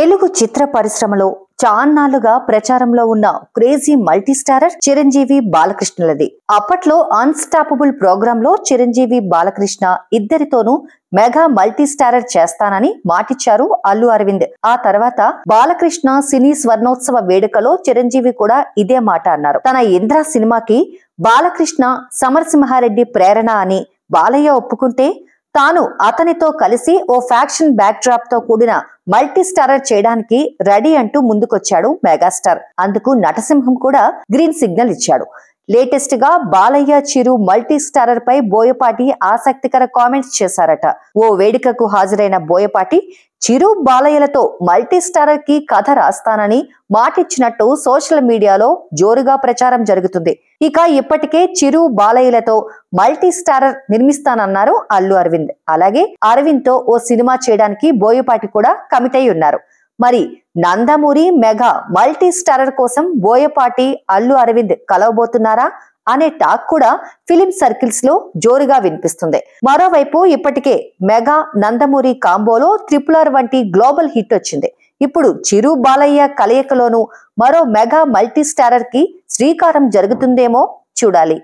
తెలుగు చిత్ర పరిశ్రమలో చాన్నాళ్ళుగా ప్రచారంలో ఉన్న క్రేజీ మల్టీస్టారర్ చిరంజీవి బాలకృష్ణలది. అప్పట్లో అన్స్టాపబుల్ ప్రోగ్రామ్లో చిరంజీవి బాలకృష్ణ ఇద్దరితోనూ మెగా మల్టీస్టారర్ చేస్తానని మాటిచ్చారు అల్లు అరవింద్. ఆ తర్వాత బాలకృష్ణ సినీ స్వర్ణోత్సవ వేడుకలో చిరంజీవి కూడా ఇదే మాట అన్నారు. తన ఇంద్ర సినిమాకి బాలకృష్ణ సమరసింహారెడ్డి ప్రేరణ అని బాలయ్య ఒప్పుకుంటే తాను అతనితో కలిసి ఓ ఫ్యాక్షన్ బ్యాక్ డ్రాప్తో కూడిన మల్టీ స్టారర్ చేయడానికి రెడీ అంటూ ముందుకొచ్చాడు మెగాస్టార్. అందుకు నటసింహం కూడా గ్రీన్ సిగ్నల్ ఇచ్చాడు. లేటెస్ట్గా బాలయ్య చిరు మల్టీ స్టారర్ పై బోయపాటి ఆసక్తికర కామెంట్స్ చేశారట. ఓ వేడుకకు హాజరైన బోయపాటి చిరు బాలయ్యలతో మల్టీ స్టారర్కి కథ రాస్తానని మాటిచ్చినట్టు సోషల్ మీడియాలో జోరుగా ప్రచారం జరుగుతుంది. ఇక ఇప్పటికే చిరు బాలయ్యలతో మల్టీ స్టారర్ నిర్మిస్తానన్నారు అల్లు అరవింద్. అలాగే అరవింద్తో ఓ సినిమా చేయడానికి బోయపాటి కూడా కమిట్ అయి ఉన్నారు. మరి నందమూరి మెగా మల్టీ స్టారర్ కోసం బోయపాటి అల్లు అరవింద్ కలవబోతున్నారా అనే టాక్ కూడా ఫిలిం సర్కిల్స్లో జోరుగా వినిపిస్తుంది. మరోవైపు ఇప్పటికే మెగా నందమూరి కాంబోలో త్రిపుల్ ఆర్ వంటి గ్లోబల్ హిట్ వచ్చింది. ఇప్పుడు చిరు బాలయ్య కలయికలోనూ మరో మెగా మల్టీ స్టారర్కి శ్రీకారం జరుగుతుందేమో చూడాలి.